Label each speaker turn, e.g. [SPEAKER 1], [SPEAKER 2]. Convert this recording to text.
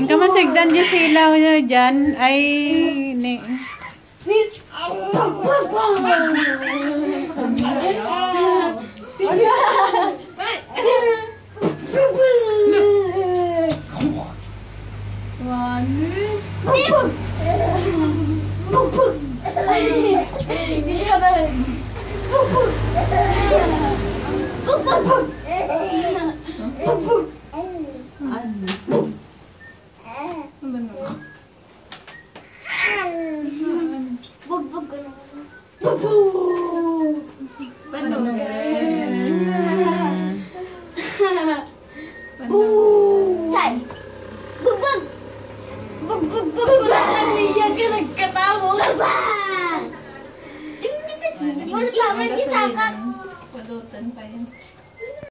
[SPEAKER 1] Ang kamasigdan dyan silaw nyo dyan. Ay... Ni...
[SPEAKER 2] 원은
[SPEAKER 3] 뿜뿜 뿜뿜 이잖아요 뿜뿜
[SPEAKER 4] 뿜뿜 뿜뿜
[SPEAKER 2] Boom!
[SPEAKER 4] Bug, bug. Yan
[SPEAKER 3] ka. Baba!
[SPEAKER 4] Wala sa amin, isa ka.
[SPEAKER 2] Padutan pa yan.